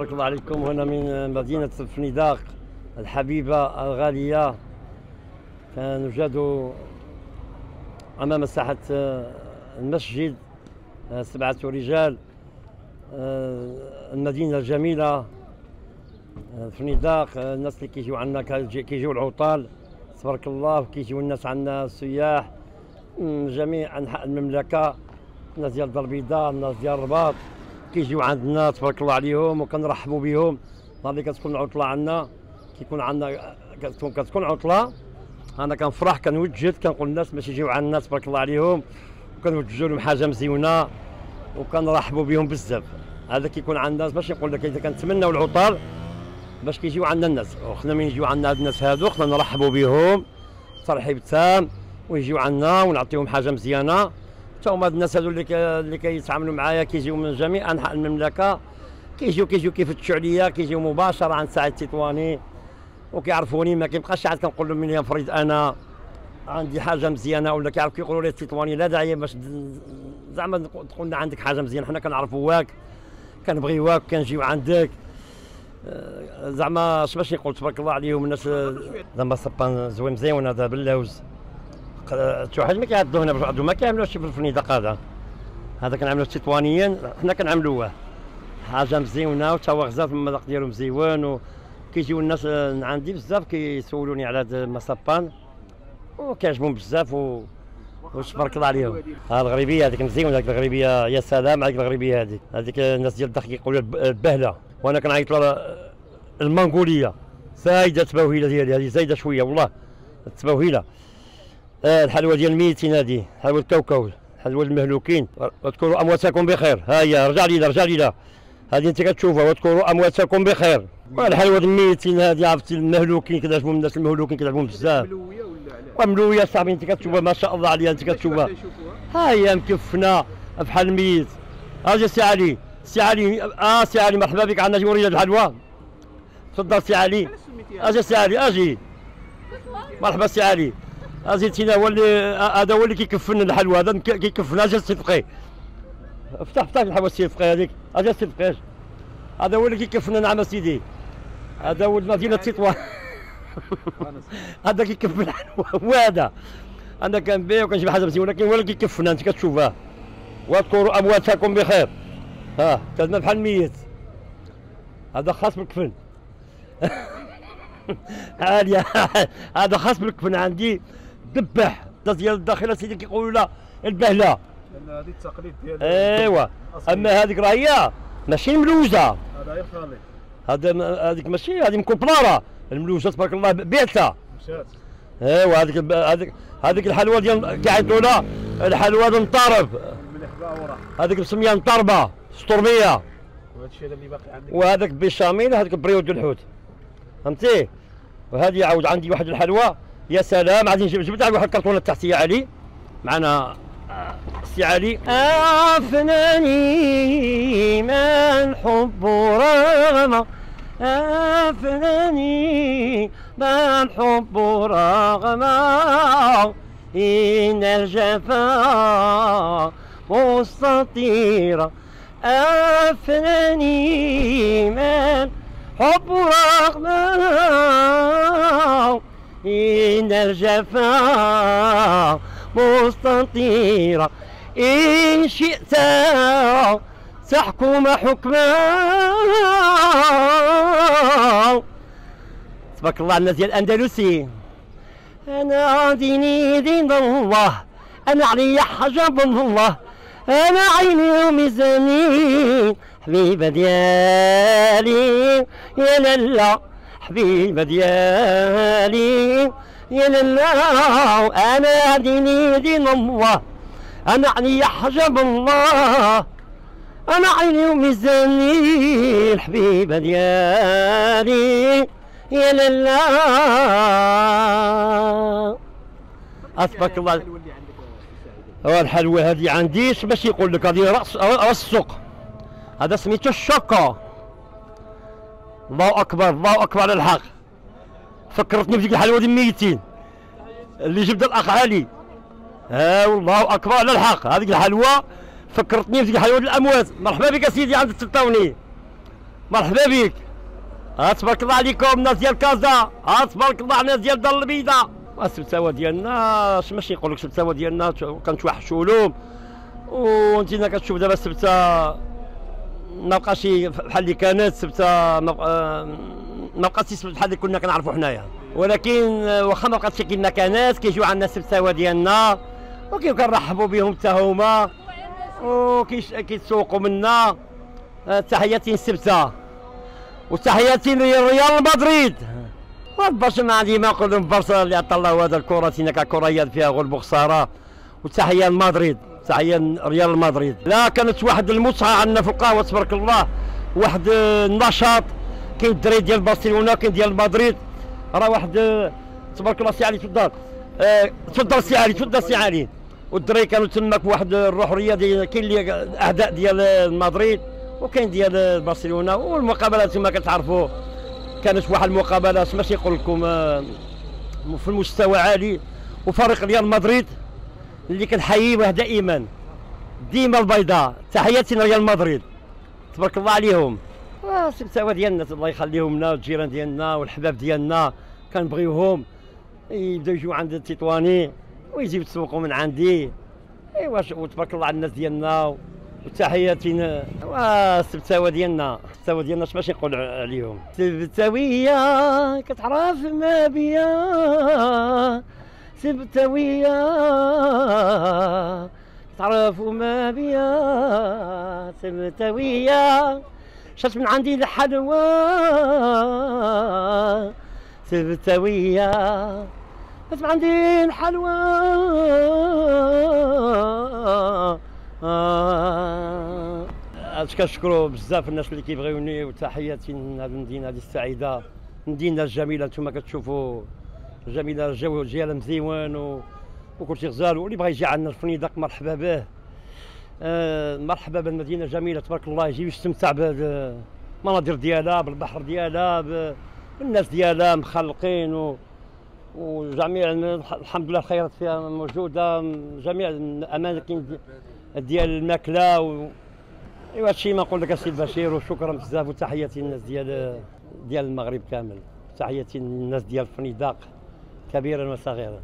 تبارك الله عليكم. هنا من مدينة فنيداق الحبيبة الغالية. نوجد أمام ساحة المسجد سبعة رجال المدينة الجميلة فنيداق الناس اللي كيجيو عندنا كيجيو العطال تبارك الله كيجيو الناس عندنا السياح من جميع أنحاء المملكة الناس ديال الدار البيضاء الناس ديال الرباط. كيجيو عندنا تبارك الله عليهم وكنرحبوا بهم. نهار اللي كتكون عطلة عندنا. كيكون عندنا كتكون كتكون عطلة. أنا كنفرح كنوجد كنقول للناس باش يجيو عندنا تبارك الله عليهم. وكنوجدوا لهم حاجة مزيونة وكنرحبوا بهم بزاف. هذا كيكون عند الناس باش نقول لك كنتمناو العطل باش كيجيو عندنا الناس. وخنا من يجيو عندنا هاد الناس هادو خنا نرحبوا بهم. ترحيب تام. ويجيو عندنا ونعطيهم حاجة مزيانة. حتى هما الناس هذو اللي اللي كيتعاملوا معايا كيجيو من جميع أنحاء المملكة. كيجيو كيجيو كيفتشوا عليا كيجيو مباشرة عند سعيد التطواني وكيعرفوني ما كيبقاش عاد كنقول لهم ملي فريد أنا. عندي حاجة مزيانة ولا كيعرف كيقولوا لي التطواني لا داعي باش زعما تقول لنا عندك حاجة مزيانة حنا كنعرفوك كنبغيوك كنجيو عندك. آه، زعما اش باش نقول تبارك الله عليهم الناس زعما صبان زوين مزيون هذا باللوز. حاجة ما كيعدوا هنا بعضو ما كيعملوش في الفنيدق هذا هذا كنعملوه تطوانيا حنا كنعملوه. حاجة مزيونة وتا هو غزال المذاق ديالو مزيون وكيجيو الناس عندي بزاف كيسولوني على هذا المصابان وكيعجبهم بزاف وتبارك الله عليهم. ها الغريبية هذيك مزيونة هذيك الغريبية. يا سلام هذيك الغريبية هذيك هذيك الناس ديال الداخل كيقولوا البهله وأنا كنعيط لها المنغولية. زايدة التبوهيله ديالي. هذه زايدة شوية والله. التبوهيله الحلوى ديال الميتين هذه حلوى الكوكو حلوى المهلوكين واذكروا أمواتكم بخير. ها هي رجع لي رجع لي هذه انت كتشوفها واذكروا أمواتكم بخير. الحلوى الميتين هذه عرفتي المهلوكين كيعجبهم الناس المهلوكين كيعجبهم بزاف. وملويه صاحبي انت كتشوفها ما شاء الله عليها انت كتشوفها. ها هي مكفنة بحال الميت. أجي سي علي. سي علي آه سي علي مرحبا بك عندنا جمهورية الحلوى. تفضل سي علي. أجي سي علي آجي. مرحبا سي علي. ازيتينا هو اللي هذا هو اللي كيكفن الحلوى هذا كيكفن أجي الصفقي افتح افتح الحلوى الصفقي هذيك. أجي الصفقي هذا هو اللي كيكفن نعم سيدي. هذا هو مدينه تطوان هذا كيكفن الحلوى. هو هذا. أنا كنبيع وكنجيب حاجة مزيانه ولكن هو اللي كيكفن أنت كتشوفها. واذكروا أمواتكم بخير. ها كلمة بحال الميت هذا خاص بالكفن. عالية. هذا خاص بالكفن عندي. دبح ديال الداخله سيدي كيقولوا لا البهله لأن هذه التقليد ديال أيوا. أما هذيك راه هي ماشي ملوزه هذا غير خالي هذا هذيك ماشي هذه مكبلاره الملوزه تبارك الله بعتها مشات. أيوا هذيك هذيك هذيك الحلوى ديال كيعيطوا لها الحلوى ديال وراه هذيك مسميه نطربه سطربيه وهذا الشيء اللي باقي عندك وهذاك بشاميل هذاك بريود الحوت. فهمتي؟ وهذه عاود عندي واحد الحلوى. يا سلام نجيب جبت واحد الكرتونه تحت يا علي؟ معنا سي علي. أفناني ما الحب رغم أفناني ما الحب رغم إن الجفا مستطيرة. أفناني ما الحب رغم إن الجفا مستطيرة إن شئت تحكم حكما. تبارك الله الناس ديال الأندلسي. أنا ديني دين الله. أنا علي حجب الله. أنا عيني وميزاني حبيبة ديالي. يا لالا حبيبة ديالي. يا لالا أنا ديني دين الله أنا علي حجب الله أنا عيني وميزاني الحبيبة ديالي يا لالا أسبك الله. هو الحلوى هذه عندي اش باش يقول لك؟ هذه راس رأس السوق. هذا سميتو الشوكو. الله أكبر الله على الحق. فكرتني بديك الحلوى ديال الميتين اللي جبد الأخ علي. ها والله أكبر على الحق. هذيك الحلوى فكرتني بديك الحلوى ديال الاموات مرحبا بك سيدي عند التطاوني مرحبا بك. ها تبارك الله عليكم الناس ديال كازا. ها تبارك الله الناس ديال دار البيضاء السبتاوه ديالنا؟ اش ماشي نقول لك السبتاوه ديالنا؟ كنتوحشوا لهم وانت كتشوف دابا السبته ما بقاش بحال اللي كانت سبتة ما بقاش السبت بحال اللي كنا كنعرفوا حنايا. ولكن واخا ما بقاتش كاين كناس كيجيو عندنا السبتاوه ديالنا وكيف كنرحبوا بهم حتى هما وكيش كيتسوقوا منا. آه، تحياتي السبته وتحياتي لريال مدريد. باش ما عندي ما نقول برشا اللي عطى الله هذا الكرة تينا كره فيها غلب وخساره وتحية لمدريد تحية ريال مدريد. لا كانت واحد المتعه عندنا في القهوة تبارك الله واحد النشاط. كاين الدراري ديال برشلونة كاين ديال مدريد. راه واحد آه، تبارك الله سي علي تفضل. آه، تفضل سي علي تفضل سي علي. والدراري كانوا تماك بواحد الروح رياضية كاين اللي أعضاء ديال مدريد وكاين ديال برشلونة. والمقابلات كما كتعرفوا كانت واحد المقابلات ماشي نقول لكم آه، في المستوى عالي. وفريق ريال مدريد اللي كنحييه دائما. ديما البيضاء. تحياتي لريال مدريد. تبارك الله عليهم. السبتاوه ديالنا الله يخليهم لنا والجيران ديالنا والحباب ديالنا كنبغيوهم يبداو يجيو عند التطواني ويجيو يتسوقوا من عندي. إيوا وتبارك الله على الناس ديالنا وتحياتي والسبتاوه ديالنا السبتاوه ديالنا اش ماشي نقول عليهم؟ سبتاويه كتعرف ما بيا. سبتاويه تعرف ما بيا. سبتاويه شات من عندي الحلوى. سبتاويه شات من عندي الحلوى. آه. اش كنشكروا بزاف الناس اللي كيبغيوني وتحياتي لهذه المدينة هذه السعيدة. المدينة الجميله أنتم كتشوفوا. جميلة الجو ديالها مزيون و... وكل شيء غزال واللي بغى يجي عندنا الفنيدق مرحبا به. مرحبا بالمدينة الجميلة تبارك الله يجي يستمتع بالمناظر ديالها بالبحر ديالها بالناس ديالها مخلقين و... وجميع الحمد لله الخيرات فيها موجودة جميع الأماكن دي- ديال الماكلة و... أيوا هادشي ما نقول لك السي بشير وشكرا بزاف وتحياتي للناس ديال ديال المغرب كامل تحياتي للناس ديال الفنيدق كبيرا وصغيرا.